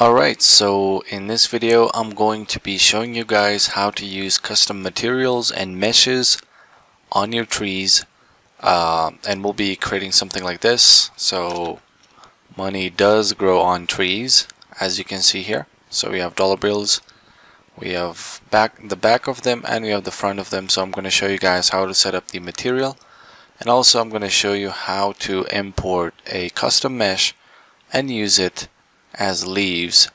Alright, so in this video I'm going to be showing you guys how to use custom materials and meshes on your trees uh, and we'll be creating something like this. So money does grow on trees as you can see here. So we have dollar bills we have back the back of them and we have the front of them. So I'm going to show you guys how to set up the material and also I'm going to show you how to import a custom mesh and use it as leaves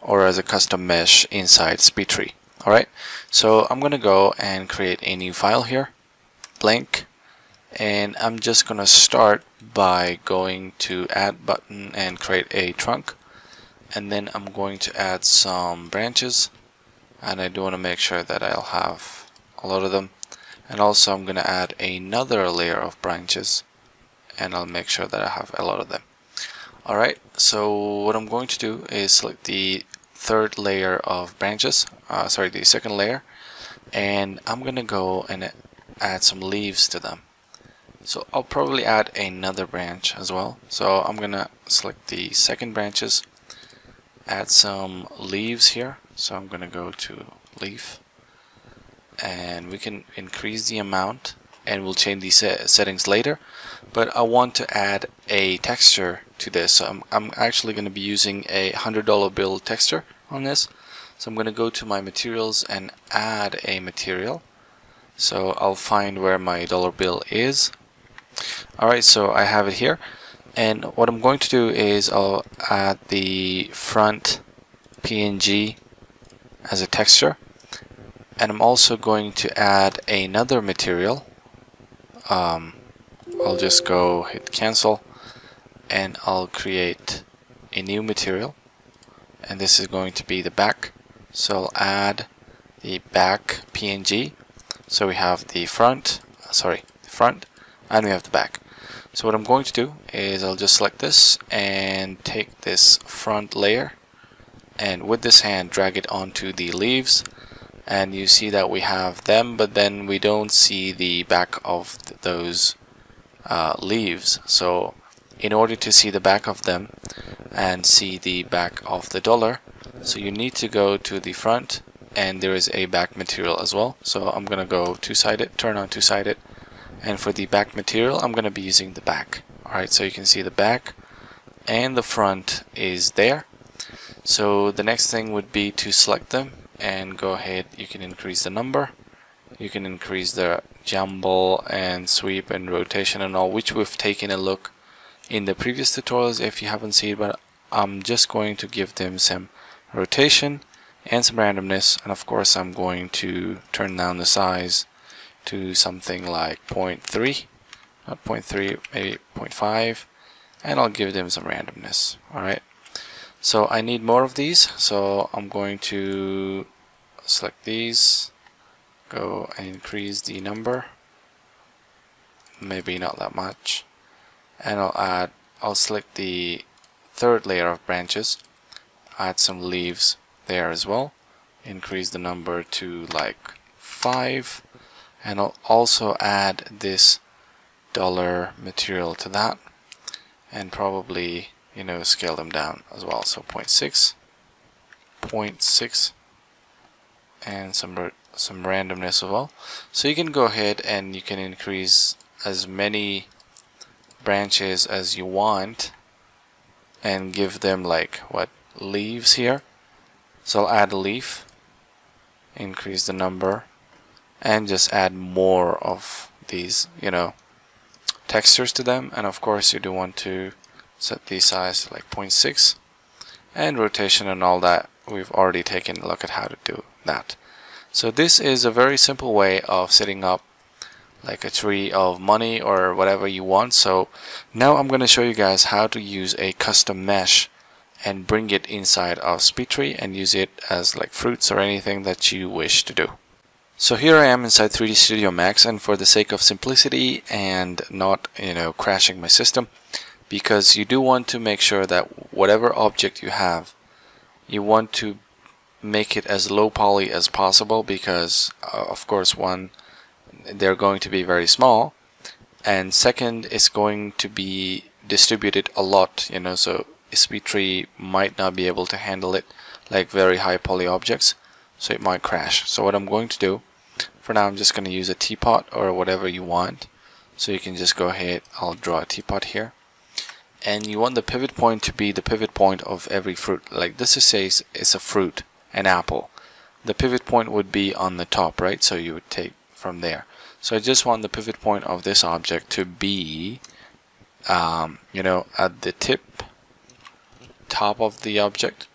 or as a custom mesh inside SpeedTree. Alright, so I'm gonna go and create a new file here, blank, and I'm just gonna start by going to add button and create a trunk and then I'm going to add some branches and I do want to make sure that I'll have a lot of them. And also I'm gonna add another layer of branches and I'll make sure that I have a lot of them Alright, so what I'm going to do is select the third layer of branches, uh, sorry, the second layer, and I'm gonna go and add some leaves to them. So I'll probably add another branch as well. So I'm gonna select the second branches, add some leaves here. So I'm gonna go to leaf, and we can increase the amount and we'll change these settings later. But I want to add a texture to this. So I'm, I'm actually going to be using a hundred dollar bill texture on this. So I'm going to go to my materials and add a material. So I'll find where my dollar bill is. Alright so I have it here. And what I'm going to do is I'll add the front PNG as a texture. And I'm also going to add another material um, I'll just go hit cancel and I'll create a new material. And this is going to be the back. So I'll add the back PNG so we have the front sorry front and we have the back. So what I'm going to do is I'll just select this and take this front layer and with this hand drag it onto the leaves and you see that we have them but then we don't see the back of th those uh, leaves. So in order to see the back of them and see the back of the dollar so you need to go to the front and there is a back material as well. So I'm gonna go two-sided turn on two-sided and for the back material I'm gonna be using the back. Alright so you can see the back and the front is there. So the next thing would be to select them and go ahead. You can increase the number. You can increase the jumble and sweep and rotation and all which we've taken a look in the previous tutorials if you haven't seen but I'm just going to give them some rotation and some randomness and of course I'm going to turn down the size to something like 0.3 not 0.3 maybe 0.5 and I'll give them some randomness alright so I need more of these so I'm going to select these go and increase the number maybe not that much and I'll add I'll select the third layer of branches add some leaves there as well increase the number to like 5 and I'll also add this dollar material to that and probably you know scale them down as well. So 0.6 0.6 and some some randomness as well. So you can go ahead and you can increase as many branches as you want and give them like what leaves here. So I'll add a leaf increase the number and just add more of these you know textures to them. And of course you do want to set the size like 0.6 and rotation and all that. We've already taken a look at how to do that so this is a very simple way of setting up like a tree of money or whatever you want so now I'm going to show you guys how to use a custom mesh and bring it inside of SpeedTree and use it as like fruits or anything that you wish to do. So here I am inside 3D Studio Max and for the sake of simplicity and not you know crashing my system because you do want to make sure that whatever object you have you want to make it as low poly as possible because uh, of course one they're going to be very small. And second it's going to be distributed a lot you know so SpeedTree might not be able to handle it like very high poly objects. So it might crash. So what I'm going to do for now I'm just going to use a teapot or whatever you want. So you can just go ahead I'll draw a teapot here. And you want the pivot point to be the pivot point of every fruit. Like this is say it's a fruit an apple. The pivot point would be on the top right? So you would take from there. So I just want the pivot point of this object to be um, you know at the tip top of the object.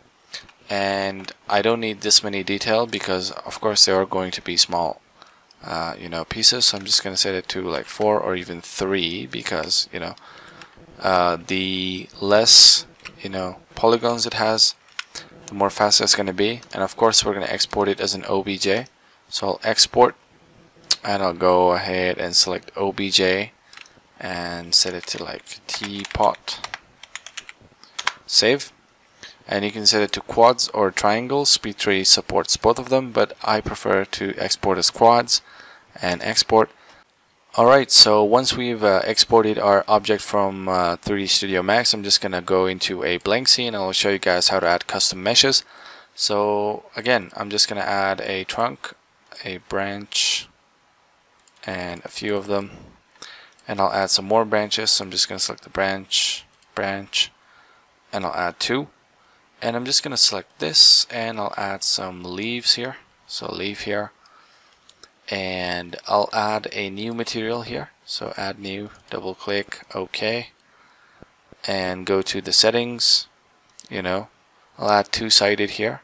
And I don't need this many detail because of course there are going to be small uh, you know pieces. So I'm just gonna set it to like four or even three because you know uh, the less you know polygons it has the more fast it's gonna be. And of course we're gonna export it as an OBJ so I'll export and I'll go ahead and select OBJ and set it to like teapot save. And you can set it to quads or triangles. SpeedTree supports both of them but I prefer to export as quads and export alright so once we've uh, exported our object from uh, 3D Studio Max I'm just gonna go into a blank scene and I'll show you guys how to add custom meshes. So again I'm just gonna add a trunk a branch and a few of them. And I'll add some more branches so I'm just gonna select the branch branch and I'll add two. And I'm just gonna select this and I'll add some leaves here. So leaf here and I'll add a new material here. So add new double click OK. And go to the settings you know. I'll add two-sided here.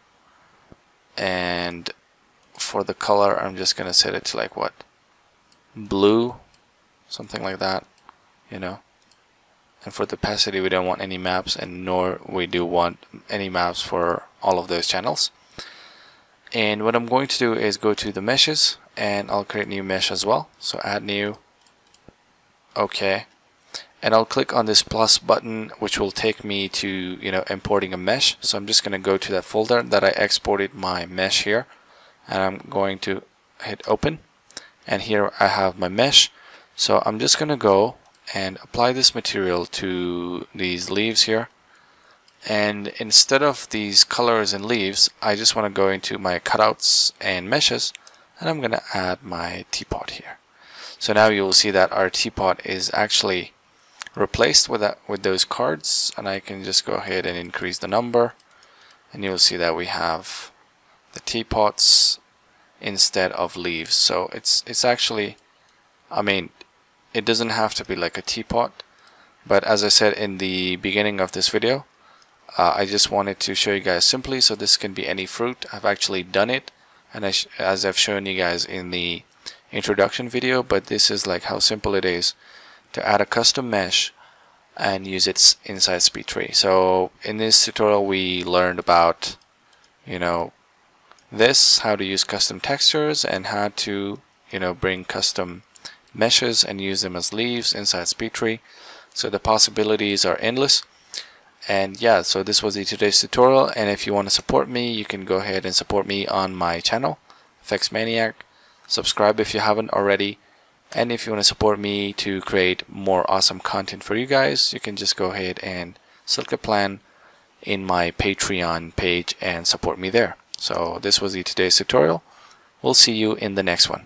And for the color I'm just gonna set it to like what? Blue something like that you know. And for the opacity we don't want any maps and nor we do want any maps for all of those channels. And what I'm going to do is go to the meshes and I'll create new mesh as well. So add new. Okay. And I'll click on this plus button which will take me to you know importing a mesh. So I'm just gonna go to that folder that I exported my mesh here and I'm going to hit open. And here I have my mesh. So I'm just gonna go and apply this material to these leaves here. And instead of these colors and leaves I just want to go into my cutouts and meshes and I'm gonna add my teapot here. So now you will see that our teapot is actually replaced with that with those cards and I can just go ahead and increase the number. And you'll see that we have the teapots instead of leaves. So it's it's actually I mean it doesn't have to be like a teapot but as I said in the beginning of this video uh, I just wanted to show you guys simply so this can be any fruit. I've actually done it and as I've shown you guys in the introduction video but this is like how simple it is to add a custom mesh and use it inside SpeedTree so in this tutorial we learned about you know this how to use custom textures and how to you know bring custom meshes and use them as leaves inside SpeedTree so the possibilities are endless and yeah so this was the today's tutorial. And if you want to support me you can go ahead and support me on my channel FX Maniac. Subscribe if you haven't already. And if you want to support me to create more awesome content for you guys you can just go ahead and select a plan in my Patreon page and support me there. So this was the today's tutorial. We'll see you in the next one